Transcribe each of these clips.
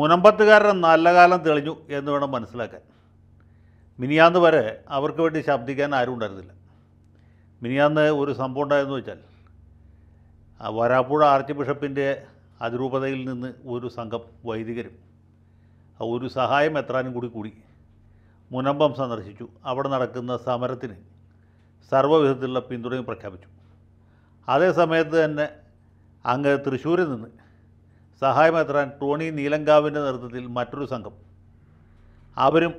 മുനമ്പത്തുകാരുടെ നല്ല കാലം തെളിഞ്ഞു എന്ന് വേണം മനസ്സിലാക്കാൻ. മിനിയാന്ന് വരെ അവർക്ക് വേണ്ടി ശബ്ദിക്കാൻ ആരും ഉണ്ടായിരുന്നില്ല. മിനിയാന്ന് ഒരു സംഭവം ഉണ്ടായെന്ന് വെച്ചാൽ വരാപ്പുഴ ആർച്ച് ബിഷപ്പിന്റെ അതിരൂപതയിൽ നിന്ന് ഒരു സംഘം വൈദികരും ഒരു സഹായം എത്രാനും കൂടി കൂടി മുനമ്പം സന്ദർശിച്ചു. അവിടെ നടക്കുന്ന സമരത്തിന് സർവവിധത്തിലുള്ള പിന്തുണയും പ്രഖ്യാപിച്ചു. അതേ സമയത്ത് തന്നെ അങ്ങ് തൃശ്ശൂരിൽ നിന്ന് സഹായമെത്രാൻ ടോണി നീലങ്കാവിന്റെ നേതൃത്വത്തിൽ മറ്റൊരു സംഘം. അവരും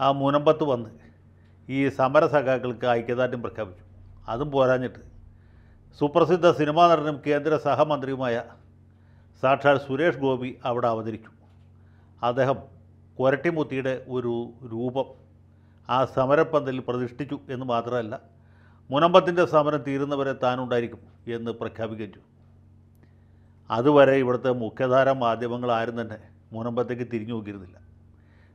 ആ മുനമ്പത്ത് വന്ന് ഈ സമര സഖാക്കൾക്ക് ഐക്യദാർഢ്യം പ്രഖ്യാപിച്ചു. അതും പോരാഞ്ഞിട്ട് സുപ്രസിദ്ധ സിനിമാ നടനും കേന്ദ്ര സഹമന്ത്രിയുമായ സാക്ഷാൽ സുരേഷ് ഗോപി അവിടെ അവതരിച്ചു. അദ്ദേഹം കൊരട്ടിമുത്തിയുടെ ഒരു രൂപം ആ സമരപ്പന്തലിൽ പ്രതിഷ്ഠിച്ചു എന്ന് മാത്രമല്ല മുനമ്പത്തിന്റെ സമരം തീരുന്നവരെ താനുണ്ടായിരിക്കും എന്ന് പ്രഖ്യാപിക്കുകയും അതുവരെ ഇവിടുത്തെ മുഖ്യധാര മാധ്യമങ്ങൾ ആരും തന്നെ മുനമ്പത്തേക്ക് തിരിഞ്ഞു നോക്കിയിരുന്നില്ല.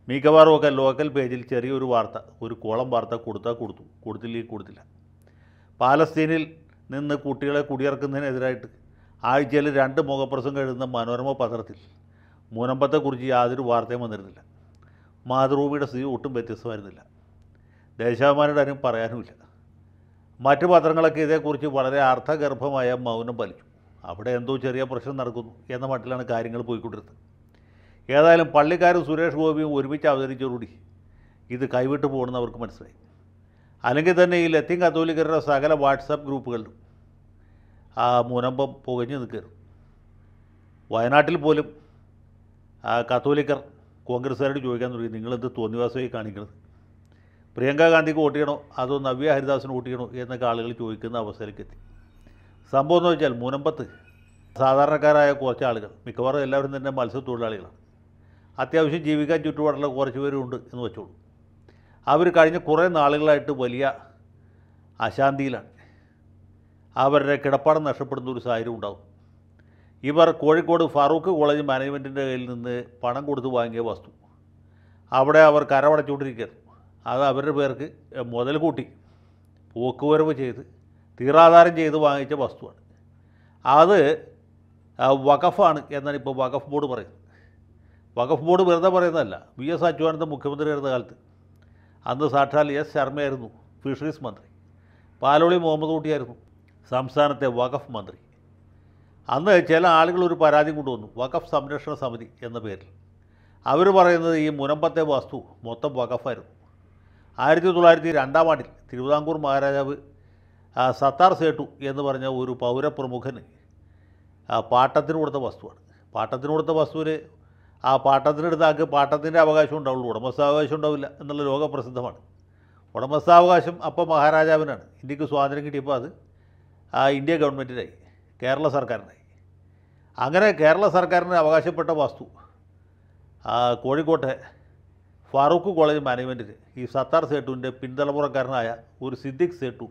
മിക്കവാറും ഒക്കെ ലോക്കൽ പേജിൽ ചെറിയൊരു വാർത്ത ഒരു കോളം വാർത്ത കൊടുത്താൽ കൊടുത്തു. കൊടുത്തില്ലെങ്കിൽ കൊടുത്തില്ല. പാലസ്തീനിൽ നിന്ന് കുട്ടികളെ കുടിയിറക്കുന്നതിനെതിരായിട്ട് ആഴ്ചയിൽ രണ്ട് മുഖപ്രസംഗം എഴുതുന്ന മനോരമ പത്രത്തിൽ മുനമ്പത്തെക്കുറിച്ച് യാതൊരു വാർത്തയും വന്നിരുന്നില്ല. മാതൃഭൂമിയുടെ സ്ഥിതി ഒട്ടും വ്യത്യസ്തമായിരുന്നില്ല. ദേശാഭിമാനിയുടെ ആരും പറയാനുമില്ല. മറ്റ് പത്രങ്ങളൊക്കെ ഇതേക്കുറിച്ച് വളരെ അർത്ഥഗർഭമായ മൗനം പാലിച്ചു. അവിടെ എന്തോ ചെറിയ പ്രശ്നം നടക്കുന്നു എന്ന മട്ടിലാണ് കാര്യങ്ങൾ പോയിക്കൊണ്ടിരുന്നത്. ഏതായാലും പള്ളിക്കാരും സുരേഷ് ഗോപിയും ഒരുമിച്ച് അവതരിച്ചതോടുകൂടി ഇത് കൈവിട്ട് പോകണമെന്ന് അവർക്ക് മനസ്സിലായി. അല്ലെങ്കിൽ തന്നെ ഈ ലത്തീൻ കത്തോലിക്കരുടെ സകല വാട്സാപ്പ് ഗ്രൂപ്പുകളിലും ആ മുനമ്പം പുകഞ്ഞു നിൽക്കരുത് വയനാട്ടിൽ പോലും ആ കത്തോലിക്കർ കോൺഗ്രസ്സുകാരോട് ചോദിക്കാൻ തുടങ്ങി നിങ്ങളെന്ത് തോന്നിവാസമായി കാണിക്കുന്നത് പ്രിയങ്ക ഗാന്ധിക്ക് വോട്ട് ചെയ്യണോ? അതോ നവ്യ ഹരിദാസിന് വോട്ട് ചെയ്യണോ? എന്നൊക്കെ ആളുകൾ ചോദിക്കുന്ന അവസ്ഥയിലേക്ക് എത്തി. സംഭവം എന്ന് വെച്ചാൽ മുനമ്പത്ത് സാധാരണക്കാരായ കുറച്ച് ആളുകൾ മിക്കവാറും എല്ലാവരും തന്നെ മത്സ്യത്തൊഴിലാളികളാണ്. അത്യാവശ്യം ജീവിക്കാൻ ചുറ്റുപാടുള്ള കുറച്ച് പേരുണ്ട് എന്ന് വെച്ചോളൂ. അവർ കഴിഞ്ഞ കുറേ നാളുകളായിട്ട് വലിയ അശാന്തിയിലാണ്. അവരുടെ കിടപ്പാടം നഷ്ടപ്പെടുന്ന ഒരു സാഹചര്യം ഉണ്ടാകും ഇവർ കോഴിക്കോട് ഫാറൂഖ് കോളേജ് മാനേജ്മെന്റിന്റെ കയ്യിൽ നിന്ന് പണം കൊടുത്ത് വാങ്ങിയ വസ്തു. അവിടെ അവർ കരമടച്ചുകൊണ്ടിരിക്കുകയായിരുന്നു അത് അവരുടെ പേർക്ക് മുതൽ കൂട്ടി പോക്കുവരവ് ചെയ്ത് തീറാധാരം ചെയ്ത് വാങ്ങിച്ച വസ്തുവാണ്. അത് വഖഫാണ് എന്നാണ് ഇപ്പോൾ വഖഫ് ബോർഡ് പറയുന്നത്. വഖഫ് ബോർഡ് വെറുതെ പറയുന്നതല്ല. വി എസ് അച്യുതാനന്ദൻ മുഖ്യമന്ത്രിയായിരുന്ന കാലത്ത്. അന്ന് സാക്ഷാൽ എസ് ശർമ്മയായിരുന്നു ഫിഷറീസ് മന്ത്രി. പാലോളി മുഹമ്മദ് കുട്ടിയായിരുന്നു സംസ്ഥാനത്തെ വഖഫ് മന്ത്രി. അന്ന് ചില ആളുകൾ ഒരു പരാതി കൊണ്ടുവന്നു വഖഫ് സംരക്ഷണ സമിതി എന്ന പേരിൽ. അവർ പറയുന്നത് ഈ മുനമ്പത്തെ വസ്തു മൊത്തം വഖഫായിരുന്നു. ആയിരത്തി തൊള്ളായിരത്തി രണ്ടാം ആണ്ടിൽ തിരുവിതാംകൂർ മഹാരാജാവ് സത്താർ സേട്ടു എന്ന് പറഞ്ഞ ഒരു പൗരപ്രമുഖന് പാട്ടത്തിന് കൊടുത്ത വസ്തുവാണ്. പാട്ടത്തിന് കൊടുത്ത വസ്തുവിന് ആ പാട്ടത്തിനെടുത്ത ആൾക്ക് പാട്ടത്തിന്റെ അവകാശം ഉണ്ടാവുള്ളൂ. ഉടമസ്ഥാവകാശം ഉണ്ടാവില്ല എന്നുള്ള ലോകപ്രസിദ്ധമാണ് ഉടമസ്ഥാവകാശം അപ്പോൾ മഹാരാജാവിനാണ്. ഇന്ത്യയ്ക്ക് സ്വാതന്ത്ര്യം കിട്ടിയപ്പോൾ അത് ആ ഇന്ത്യ ഗവൺമെന്റിനായി കേരള സർക്കാരിനായി. അങ്ങനെ കേരള സർക്കാരിന് അവകാശപ്പെട്ട വസ്തു കോഴിക്കോട്ടെ ഫാറൂഖ് കോളേജ് മാനേജ്മെന്റിന് ഈ സത്താർ സേട്ടുവിന്റെ പിൻതലമുറക്കാരനായ ഒരു സിദ്ദിഖ് സേട്ടു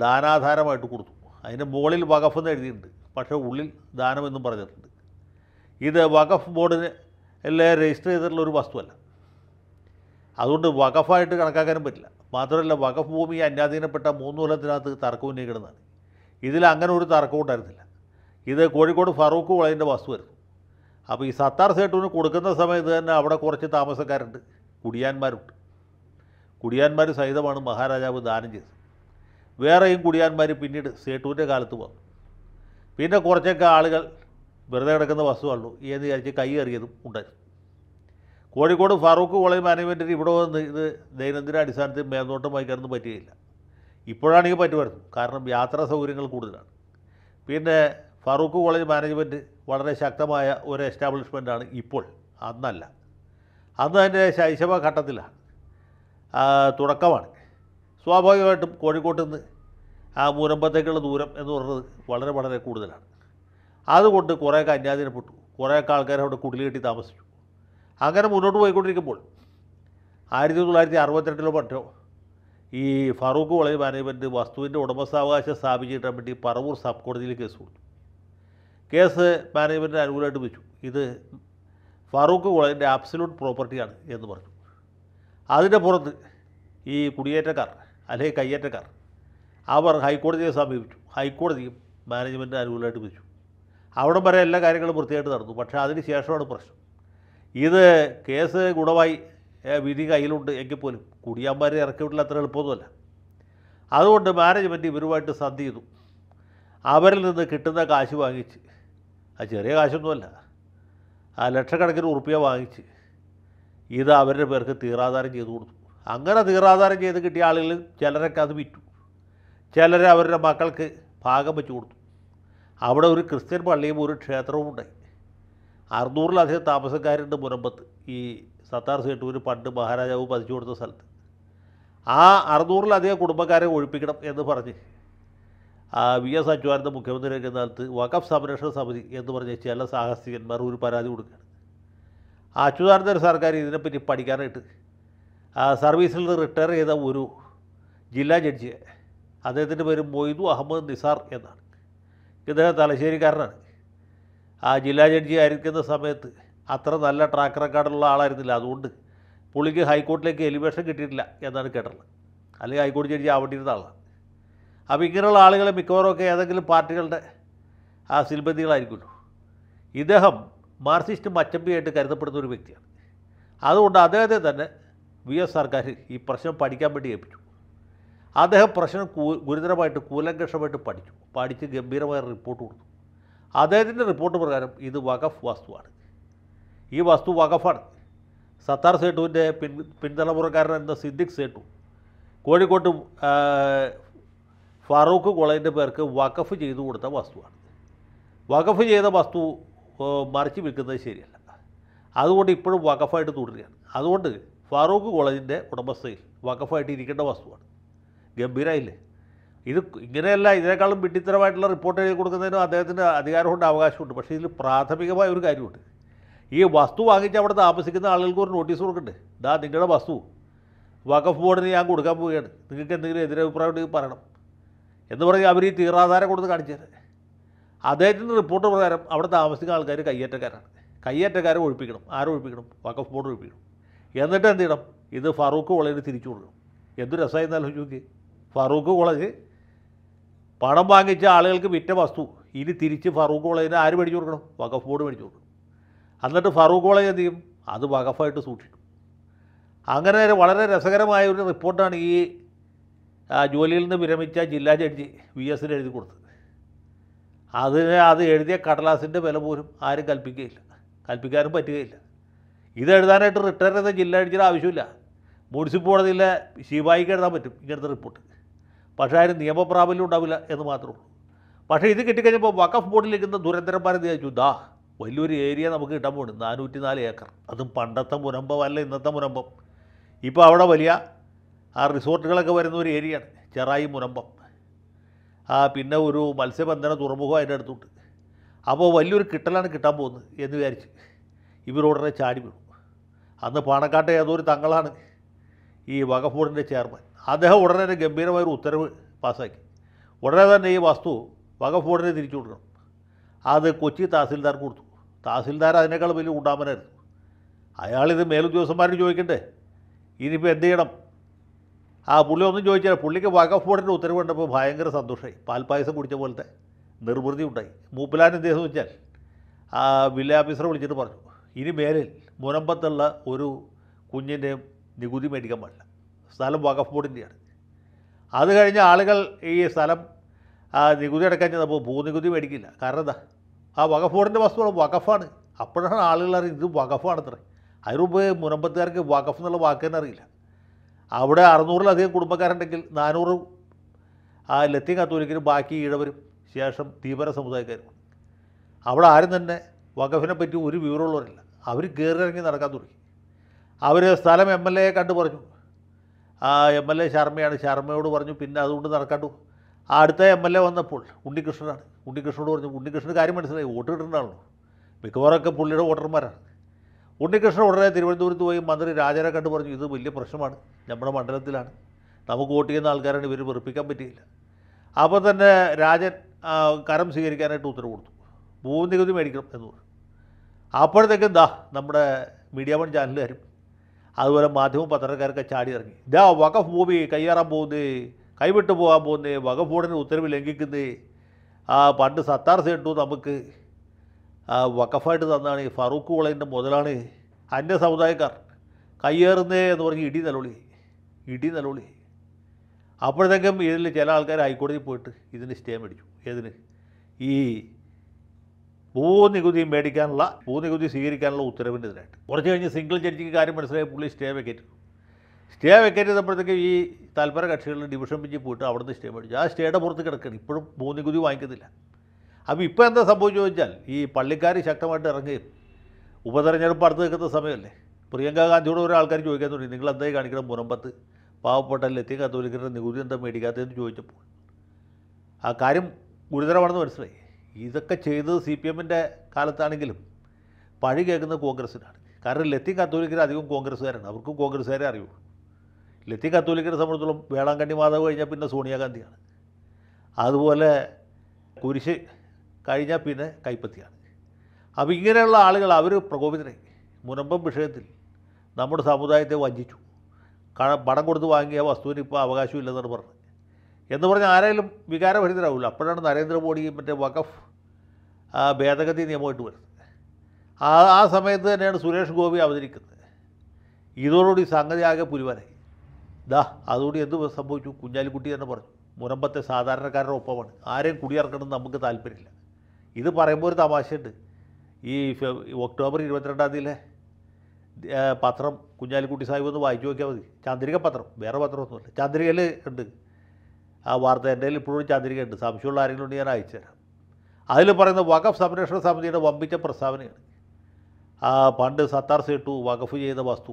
ദാനാധാരമായിട്ട് കൊടുത്തു. അതിന്റെ മുകളിൽ വഖഫ് എന്ന് എഴുതിയിട്ടുണ്ട്. പക്ഷേ ഉള്ളിൽ ദാനമെന്നും പറഞ്ഞിട്ടുണ്ട്. ഇത് വഖഫ് ബോർഡിന് എല്ലാം രജിസ്റ്റർ ചെയ്തിട്ടുള്ള ഒരു വസ്തുവല്ല. അതുകൊണ്ട് വഖഫായിട്ട് കണക്കാക്കാനും പറ്റില്ല. മാത്രമല്ല വഖഫ് ഭൂമി അന്യാധീനപ്പെട്ട മൂന്ന് കൊല്ലത്തിനകത്ത് തർക്കം ഉന്നയിക്കുന്നതാണ് ഇതിൽ അങ്ങനെ ഒരു തർക്കവും ഉണ്ടായിരുന്നില്ല. ഇത് കോഴിക്കോട് ഫറൂഖ് വളയിന്റെ വസ്തുവായിരുന്നു. അപ്പോൾ ഈ സത്താർ സേട്ടുവിന് കൊടുക്കുന്ന സമയത്ത് തന്നെ അവിടെ കുറച്ച് താമസക്കാരുണ്ട്. കുടിയാന്മാരുണ്ട്. കുടിയാന്മാർ സഹിതമാണ് മഹാരാജാവ് ദാനം ചെയ്തത്. വേറെയും കുടിയാന്മാർ പിന്നീട് സേട്ടൂന്റെ കാലത്ത് വന്നു പിന്നെ കുറച്ചൊക്കെ ആളുകൾ വെറുതെ കിടക്കുന്ന വസ്തുവുള്ളൂ എന്ന് വിചാരിച്ച് കൈ എറിയതും ഉണ്ടായിരുന്നു കോഴിക്കോട് ഫാറൂഖ് കോളേജ് മാനേജ്മെന്റിന് ഇവിടെ വന്ന് ഇത് ദൈനംദിന അടിസ്ഥാനത്തിൽ മേൽനോട്ടം വഹിക്കാനൊന്നും പറ്റുകയില്ല. ഇപ്പോഴാണെങ്കിൽ പറ്റുമായിരുന്നു. കാരണം യാത്രാ സൗകര്യങ്ങൾ കൂടുതലാണ്. പിന്നെ ഫാറൂഖ് കോളേജ് മാനേജ്മെന്റ് വളരെ ശക്തമായ ഒരു എസ്റ്റാബ്ലിഷ്മെന്റാണ് ഇപ്പോൾ. അന്നല്ല. അന്ന് അതിന്റെ ശൈശവ ഘട്ടത്തിലാണ്. തുടക്കമാണ്. സ്വാഭാവികമായിട്ടും കോഴിക്കോട്ട് നിന്ന് ആ മൂരമ്പത്തേക്കുള്ള ദൂരം എന്ന് പറയുന്നത് വളരെ വളരെ കൂടുതലാണ്. അതുകൊണ്ട് കുറേയൊക്കെ അന്യാധീനപ്പെട്ടു കുറേയൊക്കെ ആൾക്കാർ അവിടെ കുടിൽ കെട്ടി താമസിച്ചു. അങ്ങനെ മുന്നോട്ട് പോയിക്കൊണ്ടിരിക്കുമ്പോൾ ആയിരത്തി തൊള്ളായിരത്തി അറുപത്തിരണ്ടിലോ മറ്റോ ഈ ഫറൂഖ് കോളേജ് മാനേജ്മെന്റ് വസ്തുവിന്റെ ഉടമസ്ഥാവകാശം സ്ഥാപിച്ചിട്ടാൻ വേണ്ടി പറവൂർ സബ് കോടതിയിൽ കേസ് കൊടുത്തു. കേസ് മാനേജ്മെന്റിന് അനുകൂലമായിട്ട് വെച്ചു ഇത് ഫറൂഖ് കോളേജിന്റെ ആബ്സലൂട്ട് പ്രോപ്പർട്ടിയാണ് എന്ന് പറഞ്ഞു. അതിന്റെ പുറത്ത് ഈ കുടിയേറ്റക്കാർ അല്ലെങ്കിൽ കയ്യേറ്റക്കാർ. അവർ ഹൈക്കോടതിയെ സമീപിച്ചു. ഹൈക്കോടതിയും മാനേജ്മെന്റിന് അനുകൂലമായിട്ട് വിളിച്ചു അവിടം വരെ എല്ലാ കാര്യങ്ങളും വൃത്തിയായിട്ട് നടന്നു. പക്ഷേ അതിന് ശേഷമാണ് പ്രശ്നം. ഇത് കേസ് ഗുണമായി വിധി കയ്യിലുണ്ട് എങ്കിൽ പോലും കുടിയാന്മാരെ ഇറക്കി വിട്ടില്ല അത്ര എളുപ്പമൊന്നുമല്ല. അതുകൊണ്ട് മാനേജ്മെന്റ് ഇവരുമായിട്ട് സന്ധി ചെയ്തു. അവരിൽ നിന്ന് കിട്ടുന്ന കാശ് വാങ്ങിച്ച് ആ ചെറിയ കാശൊന്നുമല്ല ആ ലക്ഷക്കണക്കിന് ഉറുപ്പിയ വാങ്ങിച്ച് ഇത് അവരുടെ പേർക്ക് തീറാധാരം ചെയ്തു കൊടുത്തു. അങ്ങനെ തീറാധാരം ചെയ്ത് കിട്ടിയ ആളുകൾ ചിലരൊക്കെ അത് വിറ്റു. ചിലർ അവരുടെ മക്കൾക്ക് ഭാഗം വെച്ച് കൊടുത്തു. അവിടെ ഒരു ക്രിസ്ത്യൻ പള്ളിയും ഒരു ക്ഷേത്രവും ഉണ്ടായി. അറുന്നൂറിലധികം താമസക്കാരുണ്ട് മുരമ്പത്ത് ഈ സത്താർ സേട്ടൂര് പണ്ട് മഹാരാജാവ് പതിച്ചു കൊടുത്ത സ്ഥലത്ത്. ആ അറുന്നൂറിലധികം കുടുംബക്കാരെ ഒഴിപ്പിക്കണം എന്ന് പറഞ്ഞ് വി എസ് അച്യുതാനന്ദ മുഖ്യമന്ത്രി ആയിരിക്കുന്ന കാലത്ത് വഖഫ് സംരക്ഷണ സമിതി എന്ന് പറഞ്ഞ ചില സാഹസികന്മാർ ഒരു പരാതി കൊടുക്കുകയാണ്. അച്യുതാനന്ദ സർക്കാർ ഇതിനെപ്പറ്റി പഠിക്കാനായിട്ട് സർവീസിൽ നിന്ന് റിട്ടയർ ചെയ്ത ഒരു ജില്ലാ ജഡ്ജി അദ്ദേഹത്തിന്റെ പേര് മൊയ്തു അഹമ്മദ് നിസാർ എന്നാണ്. ഇദ്ദേഹം തലശ്ശേരിക്കാരനാണ്. ആ ജില്ലാ ജഡ്ജി ആയിരിക്കുന്ന സമയത്ത് അത്ര നല്ല ട്രാക്ക് റെക്കോർഡുള്ള ആളായിരുന്നില്ല. അതുകൊണ്ട് പുള്ളിക്ക് ഹൈക്കോർട്ടിലേക്ക് എലിവേഷൻ കിട്ടിയിട്ടില്ല എന്നാണ് കേട്ടിട്ടുള്ളത് അല്ലെങ്കിൽ ഹൈക്കോടതി ജഡ്ജി ആവേണ്ടിയിരുന്ന ആളാണ്. അപ്പോൾ ഇങ്ങനെയുള്ള ആളുകളെ മിക്കവാറും ഒക്കെ ഏതെങ്കിലും പാർട്ടികളുടെ ആ സിൽബന്ധികളായിരിക്കുമല്ലോ. ഇദ്ദേഹം മാർക്സിസ്റ്റ് മച്ചമ്പിയായിട്ട് കരുതപ്പെടുന്ന ഒരു വ്യക്തിയാണ്. അതുകൊണ്ട് അദ്ദേഹത്തെ തന്നെ വി എസ് സർക്കാർ ഈ പ്രശ്നം പഠിക്കാൻ വേണ്ടി ഏൽപ്പിച്ചു. അദ്ദേഹം പ്രശ്നം ഗുരുതരമായിട്ട് കൂലങ്കഷമായിട്ട് പഠിച്ചു. പഠിച്ച് ഗംഭീരമായ റിപ്പോർട്ട് കൊടുത്തു. അദ്ദേഹത്തിന്റെ റിപ്പോർട്ട് പ്രകാരം ഇത് വഖഫ് വസ്തുവാണ്. ഈ വസ്തു വഖഫാണ്. സത്താർ സേട്ടുവിന്റെ പിൻ പിൻതലമുറക്കാരൻ എന്ന സിദ്ദിഖ് സേട്ടു കോഴിക്കോട്ട് ഫാറൂഖ് കോളേജിന്റെ പേർക്ക് വഖഫ് ചെയ്തു കൊടുത്ത വസ്തുവാണ്. വഖഫ് ചെയ്ത വസ്തു മറിച്ച് വിൽക്കുന്നത് ശരിയല്ല. അതുകൊണ്ട് ഇപ്പോഴും വഖഫായിട്ട് തുടരുകയാണ്. അതുകൊണ്ട് ഫാറൂഖ് കോളേജിന്റെ ഉടമസ്ഥയിൽ വഖഫായിട്ട് ഇരിക്കേണ്ട വസ്തുവാണ്. ഗംഭീരമായില്ലേ ഇത് ഇങ്ങനെയല്ല ഇതിനേക്കാളും വിഡ്ഢിത്തരമായിട്ടുള്ള റിപ്പോർട്ട് എഴുതി കൊടുക്കുന്നതിനും അദ്ദേഹത്തിന് അധികാരമുണ്ട് അവകാശമുണ്ട്. പക്ഷേ ഇതിൽ പ്രാഥമികമായ ഒരു കാര്യമുണ്ട്. ഈ വസ്തു വാങ്ങിച്ച് അവിടെ താമസിക്കുന്ന ആളുകൾക്ക് ഒരു നോട്ടീസ് കൊടുക്കുന്നുണ്ട് ഇതാ നിങ്ങളുടെ വസ്തു. വഖഫ് ബോർഡിന് ഞാൻ കൊടുക്കാൻ പോവുകയാണ്. നിങ്ങൾക്ക് എന്തെങ്കിലും എതിരഭിപ്രായം ഉണ്ടെങ്കിൽ പറയണം. എന്ന് പറഞ്ഞ് അവർ ഈ തീറാധാരം കൊടുത്ത് കാണിച്ചത് അദ്ദേഹത്തിന്റെ റിപ്പോർട്ട് പ്രകാരം അവിടെ താമസിക്കുന്ന ആൾക്കാർ കയ്യേറ്റക്കാരാണ്. കയ്യേറ്റക്കാരെ ഒഴിപ്പിക്കണം. ആരെ ഒഴിപ്പിക്കണം? വഖഫ് ബോർഡ് ഒഴിപ്പിക്കണം. എന്നിട്ട് എന്ത് ചെയ്യണം ഇത് ഫറൂഖ് കോളേജിന് തിരിച്ചു കൊടുക്കണം എന്ത് രസമായിരുന്നാലും ചോദിക്ക്. ഫറൂഖ് കോളേജ് പണം വാങ്ങിച്ച ആളുകൾക്ക് വിറ്റ വസ്തു. ഇനി തിരിച്ച് ഫറൂഖ് കോളേജിന് ആര് മേടിച്ചു കൊടുക്കണം? വഖഫ് ബോർഡ് മേടിച്ചു കൊടുക്കണം എന്നിട്ട് ഫറൂഖ് കോളേജ് എന്ത് ചെയ്യും? അത് വഖഫായിട്ട് സൂക്ഷിക്കും. അങ്ങനെ വളരെ രസകരമായ ഒരു റിപ്പോർട്ടാണ് ഈ ജോലിയിൽ നിന്ന് വിരമിച്ച ജില്ലാ ജഡ്ജി വി എസിന് എഴുതി കൊടുത്തത്. അതിന് അത് എഴുതിയ കടലാസിന്റെ വില പോലും ആരും കൽപ്പിക്കുകയില്ല. കൽപ്പിക്കാനും പറ്റുകയില്ല. ഇത് എഴുതാനായിട്ട് റിട്ടയർ ചെയ്ത ജില്ല അടിച്ചിട്ട് ആവശ്യമില്ല. മുനിസിപ്പൽ കോടതിയിലെ ശിവായിക്ക് എഴുതാൻ പറ്റും ഇങ്ങനത്തെ റിപ്പോർട്ട് പക്ഷേ അതിന് നിയമപ്രാബല്യം ഉണ്ടാവില്ല എന്ന് മാത്രമേ ഉള്ളൂ. പക്ഷേ ഇത് കിട്ടിക്കഴിഞ്ഞപ്പോൾ വഖഫ് ബോർഡിൽ നിൽക്കുന്ന ദുരന്തരന്മാരെ ചോദിച്ചു? ദാ വലിയൊരു ഏരിയ നമുക്ക് കിട്ടാൻ പോകുന്നു നാനൂറ്റി നാല് ഏക്കർ. അതും പണ്ടത്തെ മുനമ്പമല്ല ഇന്നത്തെ മുനമ്പം. ഇപ്പോൾ അവിടെ വലിയ ആ റിസോർട്ടുകളൊക്കെ വരുന്ന ഒരു ഏരിയയാണ് ചെറായി മുനമ്പം. ആ പിന്നെ ഒരു മത്സ്യബന്ധന തുറമുഖം അതിന്റെ അടുത്തുണ്ട്. അപ്പോൾ വലിയൊരു കിട്ടലാണ് കിട്ടാൻ പോകുന്നത് എന്ന് വിചാരിച്ച് ഇവരോടനെ ചാടി വീണു. അന്ന് പാണക്കാട്ടെ ഏതോ ഒരു തങ്ങളാണ് ഈ വഖഫ് ബോർഡിന്റെ ചെയർമാൻ. അദ്ദേഹം ഉടനെ തന്നെ ഗംഭീരമായൊരു ഉത്തരവ് പാസ്സാക്കി. ഉടനെ തന്നെ ഈ വസ്തു ബോർഡിന് തിരിച്ചു കൊടുക്കണം. അത് കൊച്ചി തഹസിൽദാർക്ക് കൊടുത്തു. തഹസിൽദാർ അതിനേക്കാൾ വലിയ ഉണ്ടാമനായിരുന്നു അയാളിത് മേലുദ്യോഗസ്ഥന്മാരോട് ചോദിക്കണ്ടേ? ഇനിയിപ്പോൾ എന്ത് ചെയ്യണം? ആ പുള്ളി ഒന്നും ചോദിച്ചാൽ പുള്ളിക്ക് വഖഫ് ബോർഡിന്റെ ഉത്തരവ് കണ്ടപ്പോൾ ഭയങ്കര സന്തോഷമായി. പാൽപ്പായസം കുടിച്ച പോലത്തെ നിർവൃതി ഉണ്ടായി. മൂപ്പിലാൻ എന്ത് ചെയ്തെന്ന് വെച്ചാൽ ആ വില്ല ഓഫീസറെ വിളിച്ചിട്ട് പറഞ്ഞു. ഇനി മേലിൽ മുനമ്പത്തുള്ള ഒരു കുഞ്ഞിന്റെ നികുതി മേടിക്കാൻ പാടില്ല. സ്ഥലം വഖഫ് ബോർഡിന്റെയാണ്. അത് കഴിഞ്ഞ് ആളുകൾ ഈ സ്ഥലം നികുതി അടക്കാൻ ചെന്നപ്പോൾ ഭൂനികുതി മേടിക്കില്ല. കാരണം എന്താ? ആ വഖഫ് ബോർഡിന്റെ വസ്തുവാണ് വഖഫാണ്. അപ്പോഴാണ് ആളുകൾ അറിയുന്നത് ഇത് വഖഫാണത്രേ അത്ര അതിന് മുമ്പ് മുനമ്പത്തുകാർക്ക് വഖഫ് എന്നുള്ള വാക്ക് തന്നെ അറിയില്ല. അവിടെ അറുന്നൂറിലധികം കുടുംബക്കാരുണ്ടെങ്കിൽ നാനൂറ് ആ ലത്തീൻ കത്തോലിക്കരും ബാക്കി ഈഴവരും ശേഷം തീവ്ര സമുദായക്കാരും. അവിടെ ആരും തന്നെ വഖഫിനെ പറ്റി ഒരു വിവരമുള്ളവരില്ല. അവർ കയറിയിറങ്ങി നടക്കാൻ തുടങ്ങി. അവർ സ്ഥലം എം എൽ എയെ കണ്ടു പറഞ്ഞു. ആ എം എൽ എ ശർമ്മയാണ്. ശർമ്മയോട് പറഞ്ഞു പിന്നെ അതുകൊണ്ട് നടക്കാണ്ടു. ആ അടുത്ത എം എൽ എ വന്നപ്പോൾ ഉണ്ണികൃഷ്ണനാണ്. ഉണ്ണികൃഷ്ണനോട് പറഞ്ഞു ഉണ്ണികൃഷ്ണന് കാര്യം മനസ്സിലായി. വോട്ട് കിട്ടുന്നതാണല്ലോ മിക്കവാറൊക്കെ പുള്ളിയുടെ വോട്ടർമാരാണ്. ഉണ്ണികൃഷ്ണൻ ഉടനെ തിരുവനന്തപുരത്ത് പോയി മന്ത്രി രാജനെ കണ്ടു പറഞ്ഞു ഇത് വലിയ പ്രശ്നമാണ്. നമ്മുടെ മണ്ഡലത്തിലാണ്. നമുക്ക് വോട്ട് ചെയ്യുന്ന ആൾക്കാരാണ്. ഇവർ വെറുപ്പിക്കാൻ പറ്റിയില്ല. അപ്പോൾ തന്നെ രാജൻ കരം സ്വീകരിക്കാനായിട്ട് ഉത്തരവ് കൊടുത്തു. ഭൂനികുതി മേടിക്കണം എന്ന് പറഞ്ഞു. അപ്പോഴത്തേക്കും ദാ നമ്മുടെ മീഡിയ വൺ ചാനലുകാരും അതുപോലെ മാധ്യമ പത്രക്കാരൊക്കെ ചാടി ഇറങ്ങി. ഇതാ വകഫ് ഭൂമി കയ്യേറാൻ പോകുന്നത് കൈവിട്ട് പോകാൻ പോകുന്നത് വകഫ് ബോർഡിന് ഉത്തരവ് ലംഘിക്കുന്നത് ആ പണ്ട് സത്താർ സേട്ടു നമുക്ക്? ആ, വഖഫായിട്ട് തന്നാണ് ഫറൂഖ് കോളേജിന്റെ മുതലാണ്. അന്യ സമുദായക്കാർ കയ്യേറുന്നേ എന്ന് പറഞ്ഞ് ഇടി നിലവിളി ഇടി നിലവിളി അപ്പോഴത്തേക്കും ഇതിൽ ചില ആൾക്കാർ ഹൈക്കോടതിയിൽ പോയിട്ട് ഇതിന് സ്റ്റേ മേടിച്ചു. ഏതിന്? ഈ ഭൂനികുതി മേടിക്കാനുള്ള ഭൂനികുതി സ്വീകരിക്കാനുള്ള ഉത്തരവിനെതിരായിട്ട്. കുറച്ച് കഴിഞ്ഞ് സിംഗിൾ ജഡ്ജിക്ക് കാര്യം മനസ്സിലായി പുള്ളി സ്റ്റേ വെക്കേറ്റ് സ്റ്റേ വെക്കേറ്റ് ചെയ്തപ്പോഴത്തേക്ക് ഈ താല്പര്യ കക്ഷികളിൽ ഡിവിഷൻ ബെഞ്ചിൽ പോയിട്ട് അവിടുന്ന് സ്റ്റേ മേടിച്ചു. ആ സ്റ്റേയുടെ പുറത്ത് കിടക്കണം ഇപ്പോഴും ഭൂനികുതി വാങ്ങിക്കുന്നില്ല. അപ്പോൾ ഇപ്പോൾ എന്താ സംഭവിച്ചു ചോദിച്ചാൽ ഈ പള്ളിക്കാർ ശക്തമായിട്ട് ഇറങ്ങുകയും ഉപതെരഞ്ഞെടുപ്പ് അടുത്ത് നിൽക്കുന്ന സമയമല്ലേ? പ്രിയങ്ക ഗാന്ധിയോട് ഒരു ആൾക്കാർ ചോദിക്കാൻ തുടങ്ങി നിങ്ങൾ എന്തായി കാണിക്കണം മുനമ്പത്ത്? പാവപ്പെട്ടല്ലേ എത്തി കത്തോലിക്കരുടെ നികുതി എന്താ മേടിക്കാത്തതെന്ന് ചോദിച്ചപ്പോൾ. ആ കാര്യം ഗുരുതരമാണെന്ന് മനസ്സിലായി. ഇതൊക്കെ ചെയ്തത് സി പി എമ്മിന്റെ കാലത്താണെങ്കിലും പഴി കേൾക്കുന്നത് കോൺഗ്രസ്സിനാണ്. കാരണം ലത്തീൻ കത്തോലിക്കർ അധികം കോൺഗ്രസ്സുകാരാണ്. അവർക്കും കോൺഗ്രസ്സുകാരെ അറിയുള്ളൂ. ലത്തീൻ കത്തോലിക്കരെ സംബന്ധിച്ചോളം വേളാങ്കണ്ണി മാധവ് കഴിഞ്ഞാൽ പിന്നെ സോണിയാഗാന്ധിയാണ്. അതുപോലെ കുരിശ് കഴിഞ്ഞാൽ പിന്നെ കൈപ്പത്തിയാണ്. അപ്പോൾ ഇങ്ങനെയുള്ള ആളുകൾ അവർ പ്രകോപിതരായി. മുനമ്പം വിഷയത്തിൽ നമ്മുടെ സമുദായത്തെ വഞ്ചിച്ചു. പണം കൊടുത്ത് വാങ്ങിയ വസ്തുവിന് ഇപ്പോൾ അവകാശമില്ലെന്നാണ് പറഞ്ഞത്. എന്ന് പറഞ്ഞാൽ ആരെങ്കിലും വികാരഭരിതരാവില്ല അപ്പോഴാണ് നരേന്ദ്രമോദി മറ്റേ വഖഫ് ഭേദഗതി നിയമമായിട്ട് വരുന്നത്. ആ ആ സമയത്ത് തന്നെയാണ് സുരേഷ് ഗോപി അവതരിക്കുന്നത്. ഇതോടുകൂടി സംഗതി ആകെ പുരിവാനായി ദാ അതുകൂടി എന്ത് സംഭവിച്ചു? കുഞ്ഞാലിക്കുട്ടി തന്നെ പറഞ്ഞു. മുരമ്പത്തെ സാധാരണക്കാരുടെ ഒപ്പമാണ്. ആരെയും കുടിയിറക്കണം നമുക്ക് താല്പര്യമില്ല. ഇത് പറയുമ്പോൾ ഒരു തമാശയുണ്ട്. ഈ ഒക്ടോബർ ഇരുപത്തിരണ്ടാം തീയതിയിലെ പത്രം കുഞ്ഞാലിക്കുട്ടി സാഹിബ് ഒന്ന് വായിച്ചു നോക്കിയാൽ മതി. ചാന്ദ്രിക പത്രം വേറെ പത്രമൊന്നുമില്ല. ചന്ദ്രികയിൽ ഉണ്ട്. ആ വാർത്ത എന്റെ ഇപ്പോഴും ചാന്തിരിക്കുന്നുണ്ട് സംശയമുള്ള ആരെങ്കിലും ഉണ്ടെങ്കിൽ ഞാൻ അയച്ചുതരാം അതിൽ പറയുന്ന വഖഫ് സംരക്ഷണ സമിതിയുടെ വമ്പിച്ച പ്രസ്താവനയാണ്. ആ പണ്ട് സത്താർ സേട്ടു വഖഫ് ചെയ്ത വസ്തു.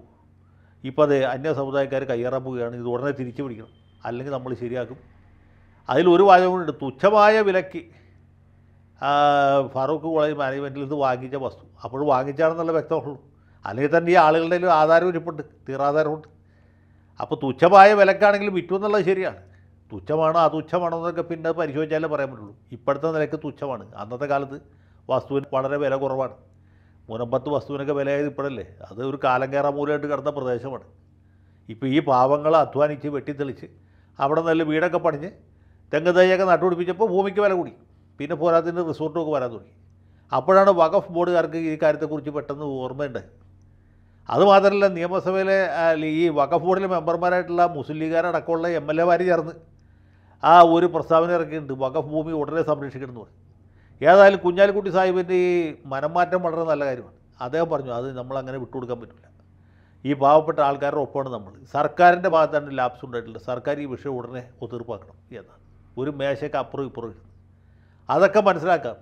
ഇപ്പോൾ അത് അന്യ സമുദായക്കാർ കയ്യേറാൻ പോവുകയാണ്. ഇത് ഉടനെ തിരിച്ചു പിടിക്കണം. അല്ലെങ്കിൽ നമ്മൾ ശരിയാക്കും. അതിലൊരു വാചകം കൂടി ഉണ്ട്. തുച്ഛമായ വിലയ്ക്ക് ഫറൂഖ് കോളേജ് മാനേജ്മെന്റിൽ ഇത് വാങ്ങിച്ച വസ്തു. അപ്പോൾ വാങ്ങിച്ചാണെന്നുള്ള വ്യക്തമുള്ളൂ അല്ലെങ്കിൽ തന്നെ ഈ ആളുകളുടെ ആധാരം ഇരിപ്പുണ്ട്. തീറാധാരമുണ്ട്. അപ്പോൾ തുച്ഛമായ വിലക്കാണെങ്കിലും വിറ്റു എന്നുള്ളത് ശരിയാണ്. തുച്ഛമാണോ അതുച്ഛമാണോ എന്നൊക്കെ പിന്നെ പരിശോധിച്ചാലേ പറയാൻ പറ്റുള്ളൂ. ഇപ്പോഴത്തെ നിലയ്ക്ക് തുച്ഛമാണ്. അന്നത്തെ കാലത്ത് വസ്തുവിന് വളരെ വില കുറവാണ്. മുനമ്പത്ത് വസ്തുവിനൊക്കെ വിലയായത് ഇപ്പോഴല്ലേ? അത് ഒരു കാലം കയറാൻ മൂലമായിട്ട് കിടന്ന പ്രദേശമാണ്. ഇപ്പോൾ ഈ പാവങ്ങളെ അധ്വാനിച്ച് വെട്ടിത്തെളിച്ച് അവിടെ നല്ല വീടൊക്കെ പണിഞ്ഞ് തെങ്ങ് തൈയൊക്കെ നട്ടുപിടിപ്പിച്ചപ്പോൾ ഭൂമിക്ക് വില കൂടി. പിന്നെ പോരാത്തിന്റെ റിസോർട്ടുമൊക്കെ വരാൻ തുടങ്ങി. അപ്പോഴാണ് വഖഫ് ബോർഡുകാർക്ക് ഈ കാര്യത്തെക്കുറിച്ച് പെട്ടെന്ന് ഓർമ്മയുണ്ടായത് അതുമാത്രമല്ല നിയമസഭയിലെ ഈ വഖഫ് ബോർഡിലെ മെമ്പർമാരായിട്ടുള്ള മുസ്ലിം ലീഗുകാരടക്കമുള്ള എം എൽ എമാർ ചേർന്ന് ആ ഒരു പ്രസ്താവന ഇറക്കിയിട്ടുണ്ട്. വഖഫ് ഭൂമി ഉടനെ സംരക്ഷിക്കണമെന്ന് പറഞ്ഞു. ഏതായാലും കുഞ്ഞാലിക്കുട്ടി സാഹിബിന്റെ ഈ മനംമാറ്റം വളരെ നല്ല കാര്യമാണ്. അദ്ദേഹം പറഞ്ഞു അത് നമ്മൾ അങ്ങനെ വിട്ടുകൊടുക്കാൻ പറ്റില്ല. ഈ പാവപ്പെട്ട ആൾക്കാരുടെ ഒപ്പമാണ് നമ്മൾ. സർക്കാരിന്റെ ഭാഗത്താണ് ലാപ്സ് ഉണ്ടായിട്ടുള്ളത്. സർക്കാർ ഈ വിഷയം ഉടനെ ഒത്തീർപ്പാക്കണം എന്നാണ്. ഒരു മേശയ്ക്ക് അപ്പുറം ഇപ്പുറം അതൊക്കെ മനസ്സിലാക്കാം.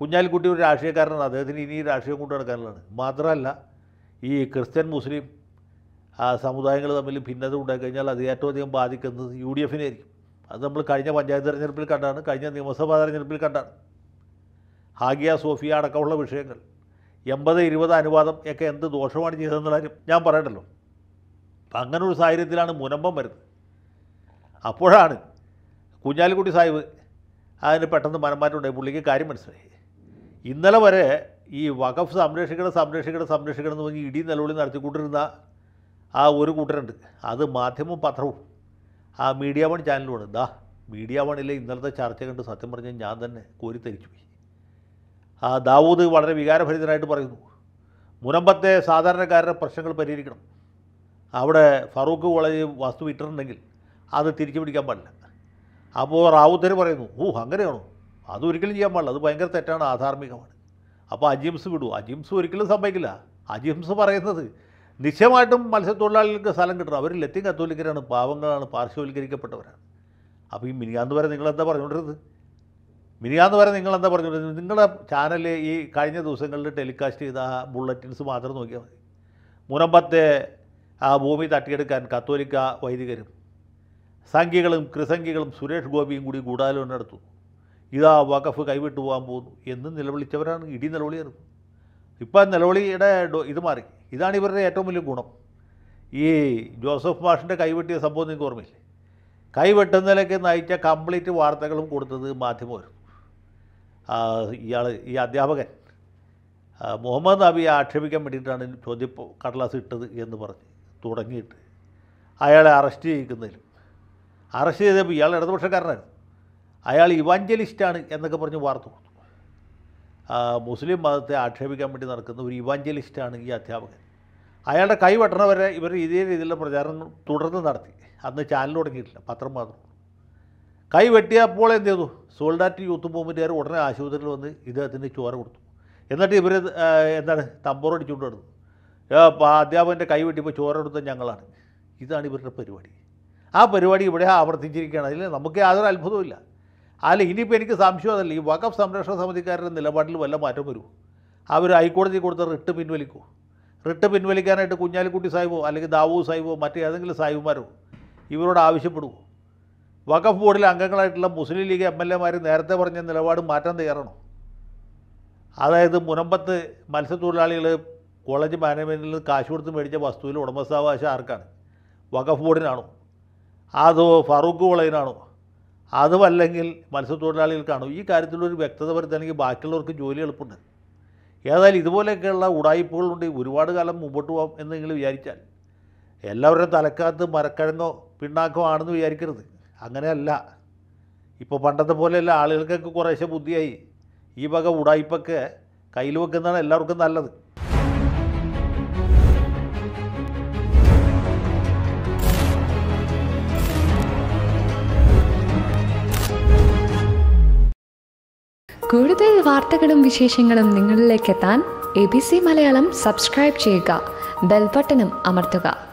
കുഞ്ഞാലിക്കുട്ടി ഒരു രാഷ്ട്രീയക്കാരനാണ്. അദ്ദേഹത്തിന് ഇനി രാഷ്ട്രീയം കൊണ്ടു നടക്കാനുള്ളതാണ്. മാത്രമല്ല ഈ ക്രിസ്ത്യൻ മുസ്ലിം സമുദായങ്ങൾ തമ്മിൽ ഭിന്നത ഉണ്ടായിക്കഴിഞ്ഞാൽ അത് ഏറ്റവും അധികം ബാധിക്കുന്നത് യു ഡി എഫിനെ ആയിരിക്കും അത് നമ്മൾ കഴിഞ്ഞ പഞ്ചായത്ത് തെരഞ്ഞെടുപ്പിൽ കണ്ടാണ് കഴിഞ്ഞ നിയമസഭാ തെരഞ്ഞെടുപ്പിൽ കണ്ടാണ്. ഹാഗിയ സോഫിയ അടക്കമുള്ള വിഷയങ്ങൾ. എൺപത് ഇരുപത് അനുവാദം ഒക്കെ എന്ത് ദോഷമാണ് ചെയ്തതെന്നുള്ള ഞാൻ പറയണ്ടല്ലോ. അപ്പം അങ്ങനെ ഒരു സാഹചര്യത്തിലാണ് മുനമ്പം വരുന്നത്. അപ്പോഴാണ് കുഞ്ഞാലിക്കുട്ടി സാഹിബ് അതിന് പെട്ടെന്ന് മനംമാറ്റം ഉണ്ടായി പുള്ളിക്ക് കാര്യം മനസ്സിലായി. ഇന്നലെ വരെ ഈ വഖഫ് സംരക്ഷിക്കണം സംരക്ഷിക്കണം സംരക്ഷിക്കണം എന്ന് പറഞ്ഞ് ഇടി നിലവിളി നടത്തിക്കൊണ്ടിരുന്ന ആ ഒരു കൂട്ടരുണ്ട്. അത് മാധ്യമവും പത്രവും. ആ മീഡിയ വൺ ചാനലുമാണ് ദാ മീഡിയ വണിലെ ഇന്നലത്തെ ചർച്ച കണ്ട് സത്യം പറഞ്ഞാൽ ഞാൻ തന്നെ കോരിത്തരിച്ചു പോയി. ആ ദാവൂദ് വളരെ വികാരഭരിതനായിട്ട് പറയുന്നു മുനമ്പത്തെ സാധാരണക്കാരുടെ പ്രശ്നങ്ങൾ പരിഹരിക്കണം. അവിടെ ഫറൂഖ് കോളേജ് വസ്തു വിട്ടിട്ടുണ്ടെങ്കിൽ അത് തിരിച്ചു പിടിക്കാൻ പാടില്ല. അപ്പോൾ റാവുത്തർ പറയുന്നു ഓ അങ്ങനെയാണോ? അതൊരിക്കലും ചെയ്യാൻ പാടില്ല. അത് ഭയങ്കര തെറ്റാണ് ആധാർമികമാണ് അപ്പോൾ അജിംസ് വിടൂ. അജിംസ് ഒരിക്കലും സംഭവിക്കില്ല അജിംസ് പറയുന്നത് നിശ്ചയമായിട്ടും മത്സ്യത്തൊഴിലാളികൾക്ക് സ്ഥലം കിട്ടണം. അവർ ലത്തിൻ കത്തോലിക്കരാണ് പാവങ്ങളാണ് പാർശ്വവൽക്കരിക്കപ്പെട്ടവരാണ്. അപ്പോൾ ഈ മിനിയാന്ന് വരെ നിങ്ങളെന്താ പറഞ്ഞുകൊണ്ടിരുന്നത്? മിനിയാന്ന് വരെ നിങ്ങളെന്താ പറഞ്ഞുകൊണ്ടിരുന്നത്? നിങ്ങളുടെ ചാനൽ ഈ കഴിഞ്ഞ ദിവസങ്ങളിൽ ടെലികാസ്റ്റ് ചെയ്ത ആ ബുള്ളറ്റിൻസ് മാത്രം നോക്കിയാൽ മതി. മുനമ്പത്തെ ആ ഭൂമി തട്ടിയെടുക്കാൻ കത്തോലിക്ക വൈദികരും സംഖ്യകളും ക്രിസംഖ്യകളും സുരേഷ് ഗോപിയും കൂടി ഗൂഢാലോചന നടത്തുന്നു. ഇതാ വഖഫ് കൈവിട്ടു പോകാൻ പോകുന്നു എന്ന് നിലവിളിച്ചവരാണ്. ഇടി നിലവിളിയായിരുന്നു. ഇപ്പം നിലവിളിയുടെ ഇത് മാറി. ഇതാണ് ഇവരുടെ ഏറ്റവും വലിയ ഗുണം. ഈ ജോസഫ് മാഷിന്റെ കൈവെട്ടിയ സംഭവം നിങ്ങൾക്ക് ഓർമ്മയില്ലേ? കൈവെട്ടുന്നതിലേക്ക് നയിച്ച കംപ്ലീറ്റ് വാർത്തകളും കൊടുത്തത് മാധ്യമമായിരുന്നു ഇയാൾ ഈ അധ്യാപകൻ മുഹമ്മദ് നബിയെ ആക്ഷേപിക്കാൻ വേണ്ടിയിട്ടാണ് ചോദ്യ കടലാസ് ഇട്ടത് എന്ന് പറഞ്ഞ് തുടങ്ങിയിട്ട് അയാളെ അറസ്റ്റ് ചെയ്യിക്കുന്നതിലും. അറസ്റ്റ് ചെയ്തപ്പോൾ ഇയാൾ ഇടതുപക്ഷക്കാരനായിരുന്നു. അയാൾ ഇവാഞ്ചലിസ്റ്റാണ് എന്നൊക്കെ പറഞ്ഞ് വാർത്ത കൊടുത്തു. മുസ്ലിം മതത്തെ ആക്ഷേപിക്കാൻ വേണ്ടി നടക്കുന്ന ഒരു ഇവാഞ്ചലിസ്റ്റാണ് ഈ അധ്യാപകൻ. അയാളുടെ കൈ വെട്ടണവരെ ഇവർ ഇതേ രീതിയിലുള്ള പ്രചാരണം തുടർന്ന് നടത്തി. അന്ന് ചാനൽ തുടങ്ങിയിട്ടില്ല പത്രം മാത്രം. കൈ വെട്ടിയപ്പോൾ എന്ത് ചെയ്തു? സോൾഡാറ്റ് യൂത്ത് മൂവ്മെന്റുകാർ ഉടനെ ആശുപത്രിയിൽ വന്ന് ഇദ്ദേഹത്തിന് ചോര കൊടുത്തു. എന്നിട്ട് ഇവർ എന്താണ് തമ്പോറടിച്ചുകൊണ്ട് നടന്നു. അധ്യാപകന്റെ കൈ വെട്ടിയപ്പോൾ ചോര കൊടുത്ത ഞങ്ങളാണ്. ഇതാണ് ഇവരുടെ പരിപാടി. ആ പരിപാടി ഇവിടെ ആവർത്തിച്ചിരിക്കുകയാണ്. അതിൽ നമുക്ക് യാതൊരു അത്ഭുതവുമില്ല. അല്ല ഇനിയിപ്പോൾ എനിക്ക് സംശയം അതല്ല. ഈ വഖഫ് സംരക്ഷണ സമിതിക്കാരുടെ നിലപാടിൽ വല്ല മാറ്റം വരുമോ അവർ ഹൈക്കോടതി കൊടുത്ത റിട്ട് പിൻവലിക്കൂ? റിട്ട് പിൻവലിക്കാനായിട്ട് കുഞ്ഞാലിക്കുട്ടി സാഹിബോ അല്ലെങ്കിൽ ദാവൂ സാഹിബോ മറ്റേതെങ്കിലും സാഹിബുമാരോ ഇവരോട് ആവശ്യപ്പെടുമോ വഖഫ് ബോർഡിലെ അംഗങ്ങളായിട്ടുള്ള മുസ്ലിം ലീഗ് എം എൽ എമാർ നേരത്തെ പറഞ്ഞ നിലപാട് മാറ്റാൻ തയ്യാറാണോ? അതായത് മുനമ്പത്ത് മത്സ്യത്തൊഴിലാളികൾ കോളേജ് മാനേജ്മെന്റിൽ നിന്ന് കാശ് കൊടുത്ത് മേടിച്ച വസ്തുവിൽ ഉടമസ്ഥാവകാശം ആർക്കാണ്? വഖഫ് ബോർഡിനാണോ? അതോ ഫറൂഖ് കോളേജിനാണോ? അതുമല്ലെങ്കിൽ മത്സ്യത്തൊഴിലാളികൾക്കാണോ ഈ കാര്യത്തിലൊരു വ്യക്തത വരുത്തണമെങ്കിൽ ബാക്കിയുള്ളവർക്ക് ജോലി എളുപ്പമുണ്ട്. ഏതായാലും ഇതുപോലെയൊക്കെയുള്ള ഉടായ്പകളുണ്ട് ഒരുപാട് കാലം മുമ്പോട്ട് പോകാം എന്ന് നിങ്ങൾ വിചാരിച്ചാൽ. എല്ലാവരുടെ തലക്കകത്ത് മരക്കിഴങ്ങോ പിണ്ണാക്കോ ആണെന്ന് വിചാരിക്കരുത്. അങ്ങനെയല്ല. ഇപ്പോൾ പണ്ടത്തെ പോലെയല്ല ആളുകൾക്കൊക്കെ കുറേശ്ശെ ബുദ്ധിയായി. ഈ വക ഉടായ്പൊക്കെ കയ്യിൽ വെക്കുന്നതാണ് എല്ലാവർക്കും നല്ലത്. കൂടുതൽ വാർത്തകളും വിശേഷങ്ങളും നിങ്ങളിലേക്ക് എത്താൻ A B C Malayalam subscribe ചെയ്യുക. ബെൽബട്ടനും അമർത്തുക.